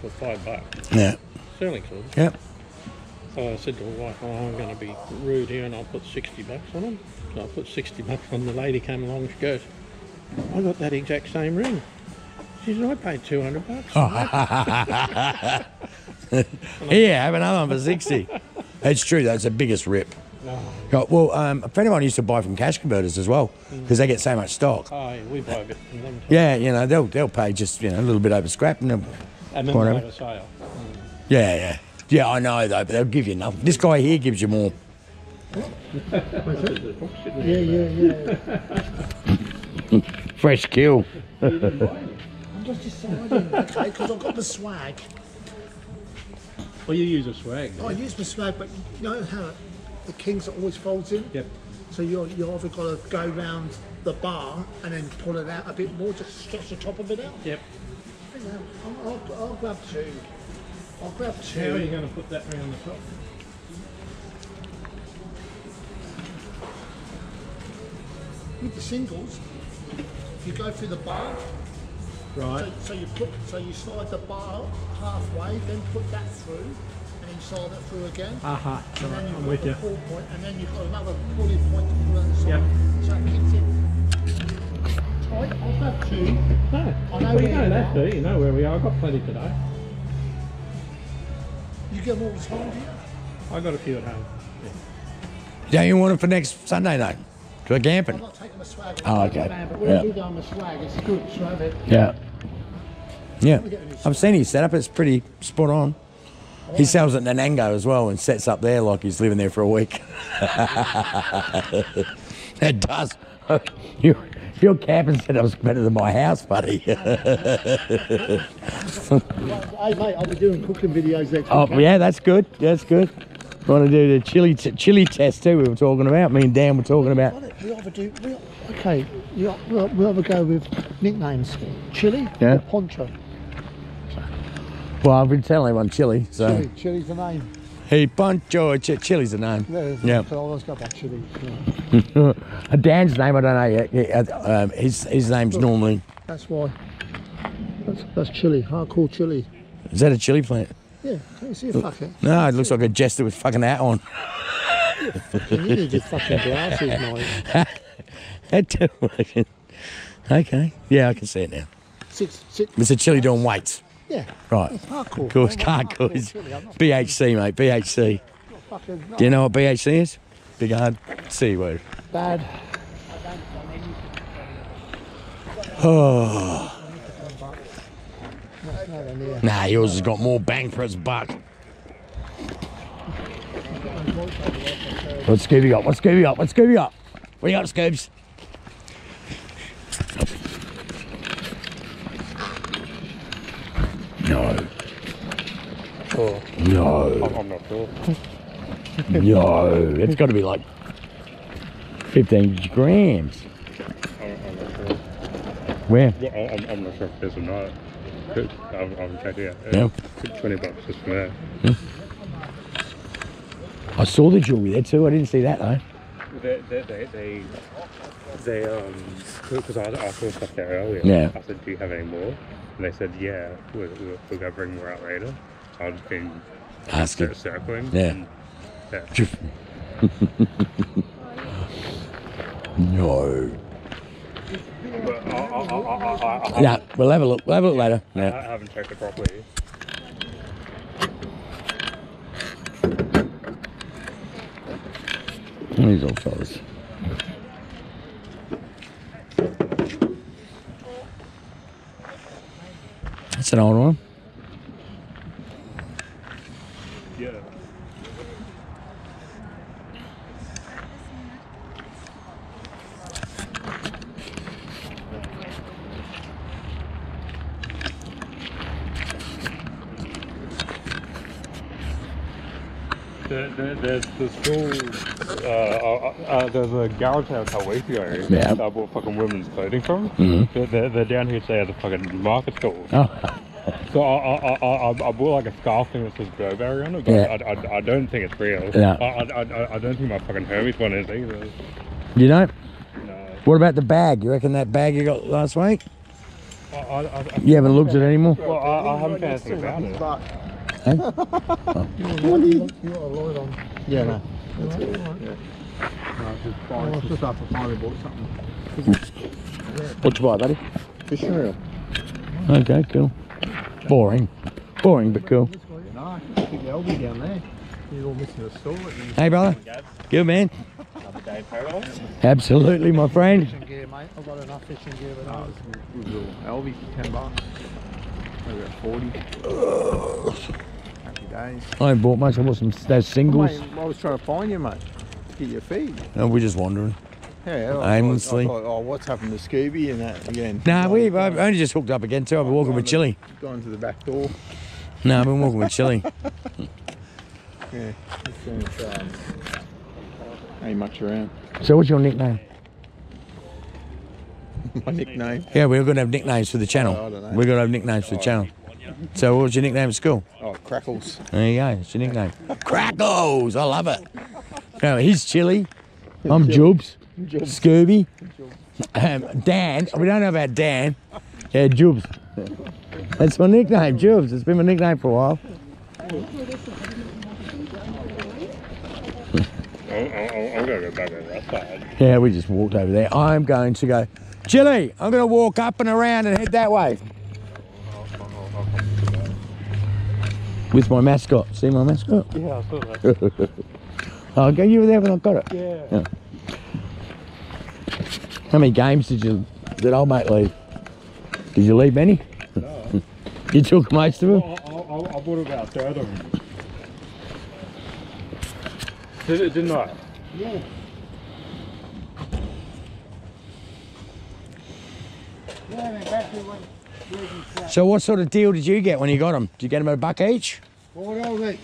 for five bucks. Yeah. Certainly could. Yeah. So I said to my wife, oh, I'm going to be rude here and I'll put 60 bucks on them. So I put 60 bucks on the lady came along. She goes, I got that exact same ring. She said, I paid 200 bucks. Yeah, have another one for 60. It's true, that's the biggest rip. Oh, Well, um, a friend of mine used to buy from cash converters as well because they get so much stock. Oh, yeah, we buy a bit from them. too. Yeah, you know, they'll they'll pay just you know a little bit over scrap and they'll, And then Whatever. have a sale. yeah, yeah, yeah. I know though, but they'll give you enough. This guy here gives you more. Yeah, yeah, yeah. Fresh kill. I'm just deciding, okay, because I've got the swag. Well, you use a swag. I use my swag, but you know how the Kings always folds in? Yep. So you're, you either got to go round the bar and then pull it out a bit more, just stretch the top of it out. Yep. You I'll, I'll, I'll grab two. I'll grab How are you going to put that around the top? With the singles, you go through the bar. Right. So, so you put, so you slide the bar halfway, then put that through, and then slide it through again. Aha. And then Right, you've I'm got with the you. pull point, and then you've got another pulley point to pull on the side. Yep. Where you you don't are. have to. You know where we are. I've got plenty today. You get them all the time, do you? I've got a few at home. Don't you want it for next Sunday though? To a I'm camping. not taking the swag. Oh, I'm taking okay. the van, But wherever Yeah. you go on the swag, it's good to have it. Yeah. Yeah. I've seen his setup. It's pretty spot on. He sells at Nanango as well and sets up there like he's living there for a week. it does. You, your camping setup's better than my house, buddy. Hey, mate, I'll be doing cooking videos next oh, yeah, that's good. That's good. Want to do the chili chili test too? We were talking about. Me and Dan were talking about. We have either do. We, okay, you, we'll, we'll either go with nicknames. Chili Yeah. or Poncho. Well, I've been telling everyone chili, so Chili. Chili's the name. Hey, Poncho, ch- chili's the name. Yeah. So I always go by chili. yeah. Dan's name, I don't know yet. Yeah, uh, um, his his name's normally. That's why. That's, that's chili. Hardcore chili. Is that a chili plant? Yeah, can you see a fucker? No, it looks like a jester with fucking hat on. You need your fucking glasses, mate. That fucking- okay. Yeah, I can see it now. Six, six. It's a chili doing weights. Yeah. Right. It's hardcore. Of course, hardcore cause chili, I'm not BHC, mate. BHC. Do you know what BHC is? Big hard C word. bad. Oh. That's nowhere near. Nah, yours has got more bang for its buck. What's Scooby got? What's Scooby got? What's Scooby got? What do you got, Scoobs? No. Oh, No. I'm, not sure. No. It's got to be like 15 grams. I'm, I'm not sure. Where? Well, I'm, I'm not sure if it is or not. Good. Um, I'm, I'm checking it. Yeah. Twenty bucks just for that. I saw the jewellery there too. I didn't see that though. They, they, they, they, they um, because I, I saw stuff there earlier. Yeah. I said, do you have any more? And they said, yeah, we're, we're, we're gonna bring more out later. I've been Asking. cir- circling. Yeah. yeah. No. Yeah, we'll have a look. We'll have a look later. Yeah. I haven't checked it properly. These old fellas. That's an old one. Yeah. There, there, there's the school, uh, uh, uh, there's a garage out Tawaitio Yeah. that I bought fucking women's clothing from. Mhm. They're, they're, they're down here today at the fucking market stall. Oh, So I, I, I, I, I bought like a scarf thing that says Burberry on it, but Yeah. I, I, I don't think it's real. Yeah. I, I, I, I don't think my fucking Hermes one is either. you know? No. What about the bag? You reckon that bag you got last week? I, I, I, You haven't looked at it anymore? well, I, I haven't found anything about it. But Hey? you want, you want a on. Yeah, no. That's. Yeah. No, just some stuff. I finally bought something. What you buy, buddy? Fishing reel. Okay, cool. Boring. Boring, but cool. No, big LB down there. A. Hey, brother. Good, man. Day in paradise. Absolutely, my friend. Fishing gear, mate. I've got enough fishing gear with ours. Good little LV for 10 bucks. Maybe about 40. Days. I ain't bought much. I bought some those singles. Mate, I was trying to find you, mate. Get your feed. No, we're just wandering. Yeah, I- Aimlessly. I, oh, what's happened to Scooby and that again? Nah, we've I've only just hooked up again too. I've been walking with Chili. Gone to the back door. No, I've been walking with Chili. Yeah, um, ain't much around. So what's your nickname? My nickname. Yeah, we're going to have nicknames for the channel. Oh, I don't know. We're going to have nicknames for the channel. So what was your nickname at school? Oh, Crackles. There you go. It's your nickname. Crackles. I love it. No, he's Chili. I'm Jubs. Scooby. Um, Dan. We don't know about Dan. Yeah, Jubs. That's my nickname, Jubs. It's been my nickname for a while. I'm, I'm, I'm going to go back over that side. Yeah, we just walked over there. I'm going to go, Chili, I'm going to walk up and around and head that way. With my mascot. See my mascot? Yeah, I saw that. I'll go you were there when I got it. Yeah. How many games did you did old mate leave? Did you leave many? No. You took most of I, them? I, I, I bought about a third of them. Did it, didn't I? Yeah. So what sort of deal did you get when you got them? Did you get them at a buck each? Four dollars each.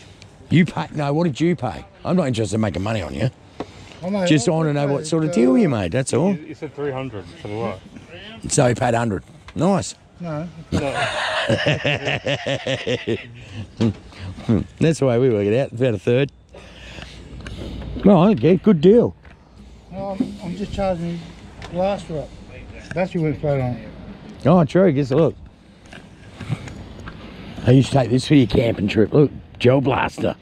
You pay? No, what did you pay? I'm not interested in making money on you. I know, Just want to know what sort of deal you made, that's all. You, you said 300 for the what? So he paid 100. Nice. No. That's the way we work it out. About a third. Well, okay, good deal. no I'm, I'm just charging glass for it. Battery went flat on. Oh, true. Guess a look. I used to take this for your camping trip. Look, gel blaster.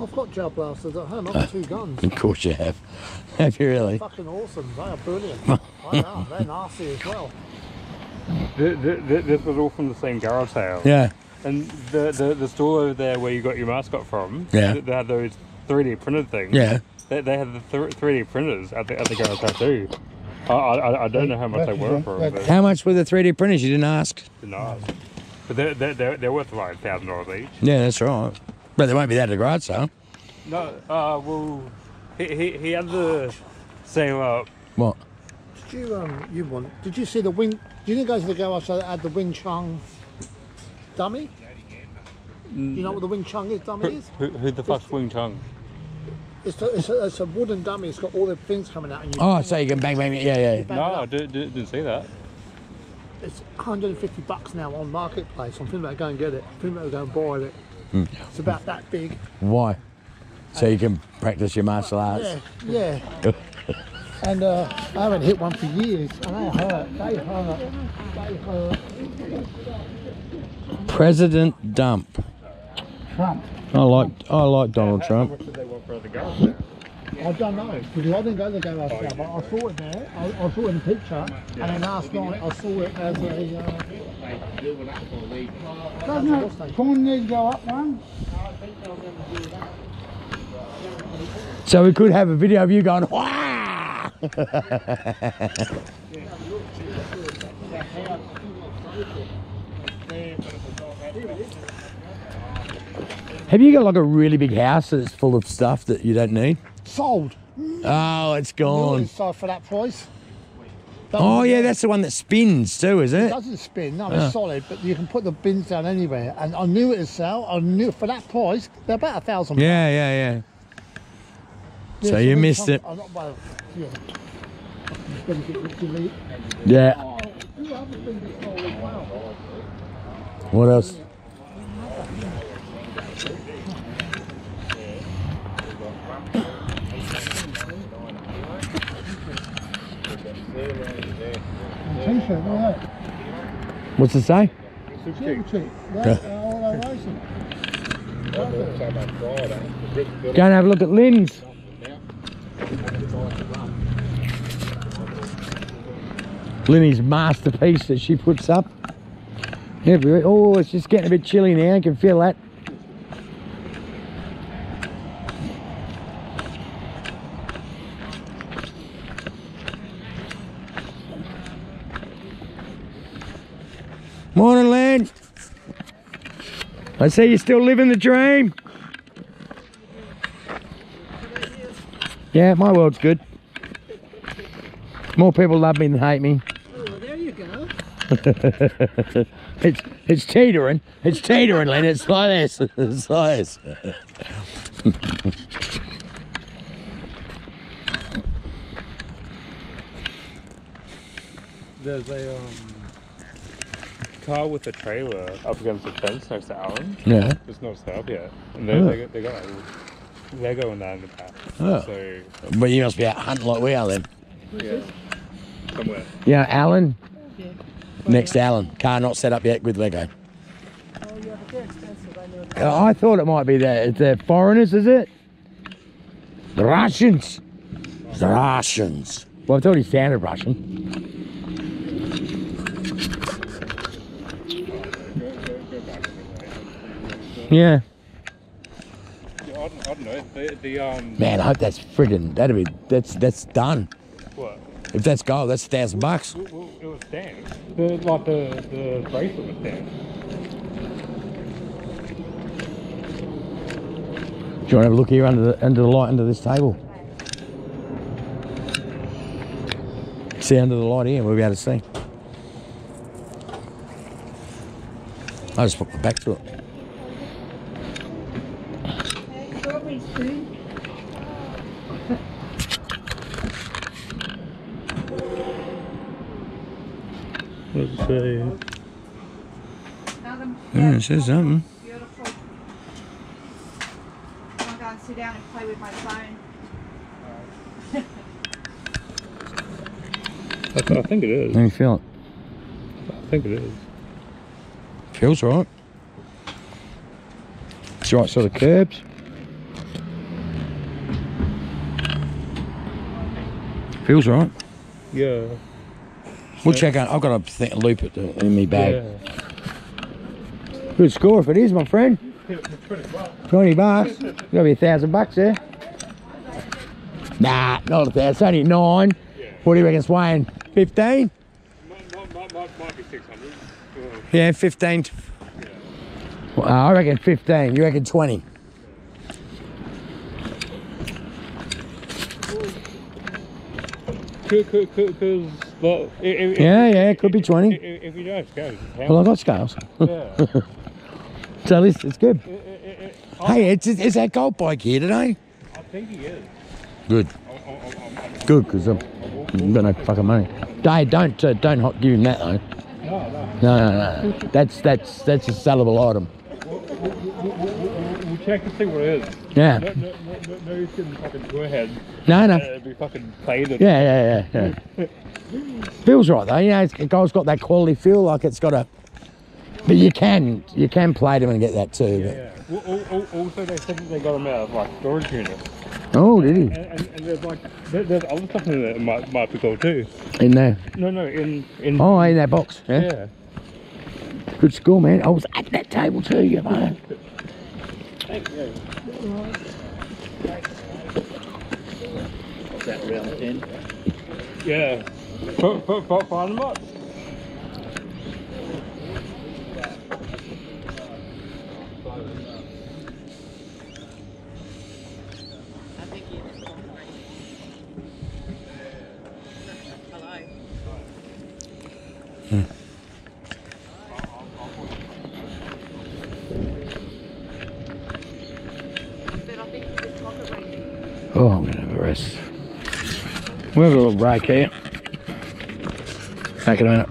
I've got gel blasters at home. I've got two guns. Of course you have. Have you really? Fucking awesome. They are brilliant. I know. They're nasty as well. Th- th- th- This was all from the same garage sale. Yeah. And the, the, the store over there where you got your mascot from, Yeah. they had those 3D printed things. Yeah. They, they had the 3D printers at the, at the garage sale too. I, I, I don't know how much they were for them, How much were the 3D printers? You didn't ask. didn't ask. But they're, they're, they're, they're worth like $1,000 each. Yeah, that's right. But they won't be that at the garage sale. No, uh, well, he, he, he had the same, uh, What? Did you um you want? Did you see the wing? Do you didn't go to the garage that had the Wing Chun dummy. You know what the Wing Chun is? Dummy who, is? who, who the fuck's Wing Chun? It's a, it's, a, it's a wooden dummy. It's got all the things coming out, and you. Oh, so you can bang, bang, yeah, yeah. bang it No, I did, did, didn't see that. It's 150 bucks now on marketplace. I'm thinking about going and get it. I'm thinking about going and buy it. Hmm. It's about that big. Why? So you can practice your martial arts. Yeah, yeah. and uh, I haven't hit one for years, and they hurt. They hurt. They hurt. President Dump. Trump. I like I like Donald Trump. I don't know because I didn't go to the garage sale, but I saw it there. I, I saw it in the picture, and then last night I saw it as a. Uh, Doesn't it? Corn needs to go up one. So we could have a video of you going, Wah! Have you got like a really big house that's full of stuff that you don't need? Sold. Oh, it's gone. sold for that price. Oh yeah, that's the one that spins too, is It it? doesn't spin, no, it's ah. solid, but you can put the bins down anywhere. And I knew it would sell. I knew for that price, they're about a thousand. Yeah, yeah, yeah. Yeah, so you missed it. I'm not, well, yeah. Gonna get it to me. Yeah. Oh, two other things are sold as well. What else? T-shirt, look at. What's it say? Super Super cheap. cheap. Right, all our racing. Go and have a look at Lynn's. Linny's masterpiece that she puts up. Oh, it's just getting a bit chilly now. I can feel that. I see you're still living the dream. Yeah, my world's good. More people love me than hate me. Oh, there you go. It's it's teetering. It's teetering, Lynn. It's like this. It's like this. There's a um, car with a trailer up against the fence next to Alan. Yeah. It's not set up yet. And they, Oh. they, got- they got like, Lego in that in the back. Oh. So, But you must be out hunting like we are then. yeah. Somewhere. Yeah, Alan. Yeah. Next to Alan. Car not set up yet with Lego. Oh, yeah, but they're expensive. I know. I thought it might be the, the foreigners, is it? The Russians. The Russians. Well, I thought he sounded Russian. Yeah. I don't, I don't know. The, the um, Man, I hope that's friggin' that'd be that's that's done. what? If that's gold, that's a thousand bucks. Well, well, it was stamped. The, like the, the bracelet was stamped. Do you want to have a look here under the under the light under this table? See under the light here, we'll be able to see. I just put my back to it. Strawberries too. What does it say? Yeah, it says something. Beautiful. Oh I'm going to sit down and play with my phone. I, I think it is. Let me feel it. I think it is. Feels right. It's the right sort of curbs. Feels right. Yeah. We'll check out. I've got a th- loupe it in my bag. Yeah. Good score if it is, my friend. 20 bucks. Gotta be a thousand bucks there. Nah, not a thousand. It's only nine. What do you reckon it's weighing? 15? Might, might, might, might, be 600. Uh, Yeah, 15. Well, I reckon 15. You reckon 20? Because, well, if, if, Yeah, yeah, it could be 20. If, if you don't go, Well, I've got scales. yeah. So this it's good. It- it- it- Hey, it's, is that gold bike here today? I think he is. Good. I'm, Good, because I've got no fucking money. Dave, don't uh, don't give him that though. no, no. No, no, no. That's that's that's a sellable item. Check to see what it is. Yeah. No, no, no, no, use getting fucking go ahead. No, no. Uh, be fucking plated. Yeah, yeah, yeah, yeah. Feels right though. You know, it's, gold's got that quality feel, like it's got a. But you can you can plate them and get that too. but- Yeah. Well, al- al- Also, they said that they got them out of like storage units. Oh, did he? And, and, and there's like, there, there's other stuff in there that might, might be cool too. In there. No, no, in, in, Oh, in that box. Yeah. yeah. Good score, man. I was at that table too, you know. That round 10. Yeah. For, for, for, for hundred bucks. But I think you could talk about it. Oh, I'm gonna have a We have a little here. Back in a minute.